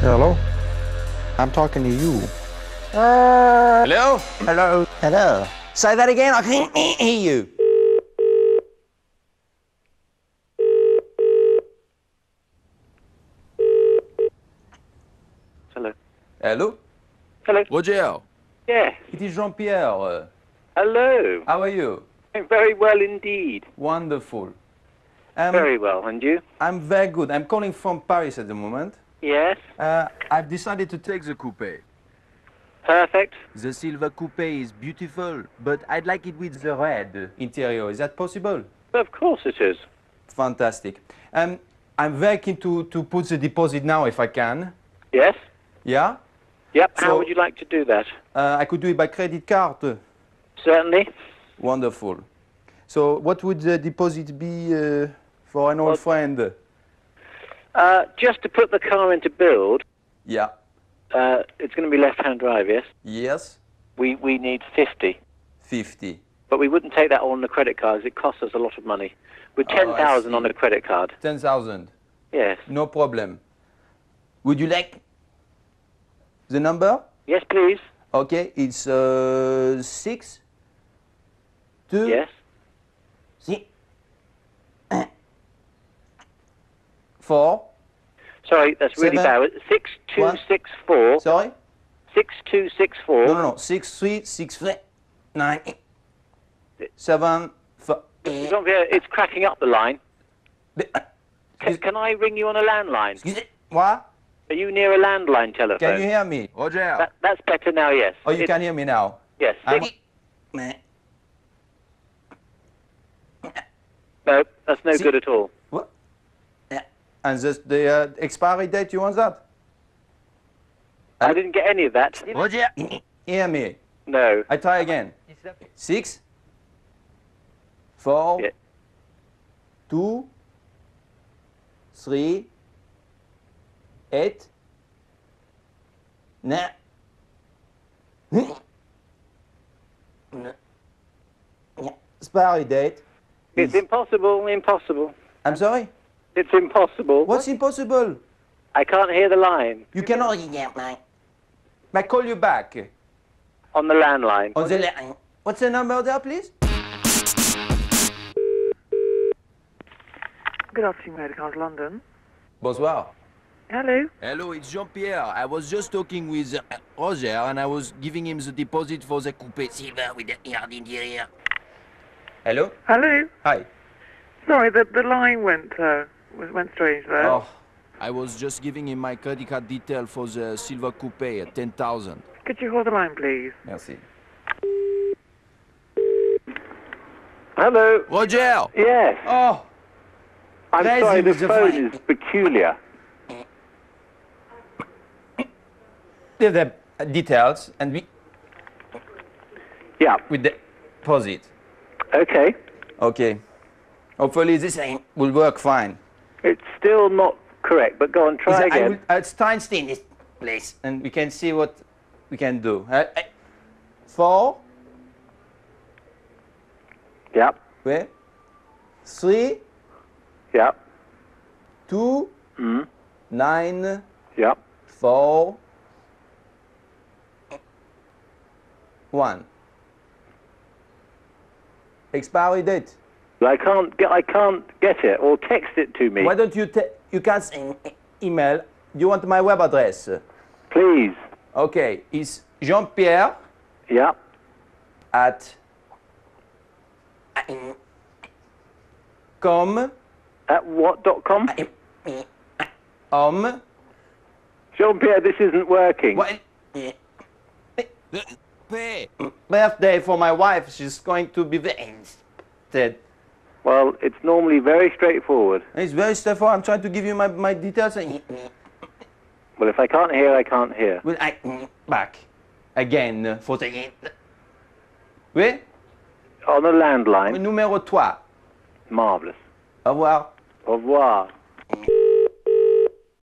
Hello? I'm talking to you. Hello? Hello? Hello. Say that again. I can't hear you. Hello. Hello? Hello. Roger, Yes. it is Jean-Pierre. Uh, Hello. How are you? I'm very well indeed. Wonderful. Um, Very well. And you? I'm very good. I'm calling from Paris at the moment. Yes. Uh, I've decided to take the coupe. Perfect. The silver coupe is beautiful, but I'd like it with the red interior. Is that possible? Of course it is. Fantastic. Um, I'm very keen to, to put the deposit now if I can. Yes. Yeah? Yep. So- How would you like to do that? Uh, I could do it by credit card. Certainly. Wonderful. So what would the deposit be uh, for an old Well- friend? Uh, just to put the car into build, Yeah. uh, it's going to be left-hand drive. Yes. Yes? We we need fifty, 50. but we wouldn't take that on the credit cards. It costs us a lot of money. With Oh, ten thousand on see. a credit card. 10,000. Yes. No problem. Would you like the number? Yes, please. Okay, it's uh, 6, 2, Yes. si- 4, Sorry, that's really Seven. bad. Six two six four. sorry? Six two six four. No, no, no, 6, 3, 6, 3, 9, 7, 4. It's cracking up the line. Uh, can, can I ring you on a landline? what? Are you near a landline telephone? Can you hear me? Roger. That, that's better now, yes. oh, you It- can hear me now. Yes. I'm- Six- no, that's no Si- good at all. What? Yeah. And the, the uh, expiry date, you want that? I didn't get any of that. Roger. Hear me. No. I try again. Six, four, Yeah. two, three, eight, nine. Expiry date. It's impossible, impossible. I'm sorry? It's impossible. What's impossible? I can't hear the line You cannot hear get my. I call you back. on the landline. On the line. What's the number there, please? Good afternoon, Medicars London. Bonsoir. Hello. Hello, it's Jean-Pierre. I was just talking with uh, Roger and I was giving him the deposit for the coupe silver with the yard interior. Hello? Hello. Hi. Sorry, the the line went uh, was- went strange there. Oh, I was just giving him my credit card detail for the silver coupe at 10,000. Could you hold the line, please? Merci. Hello. Roger! Yes. Oh, I'm Crazy sorry, the phone phone. is peculiar. the, the uh, details and we Yeah. with the deposit. Okay. Okay. Hopefully this will work fine. It's still not correct, but go on, try Is it- I again. will, uh, Steinstein this place, and we can see what we can do. Uh, uh, four, Yep. wait, three, Yep. two, Mm. nine, Yep. four, one. Expiry date. I can't get. I can't get it. Or text it to me, Why don't you te- you can send email? You want my web address? please. Okay, it's Jean-Pierre Yep. at com At what dot com? um Jean Pierre, this isn't working. what birthday for my wife. She's going to be instead. Well, it's normally very straightforward. It's very straightforward. I'm trying to give you my, my details Well, if I can't hear, I can't hear. will I back again for the Oui, On a landline. numéro 3. Marvelous. Au revoir. Au revoir.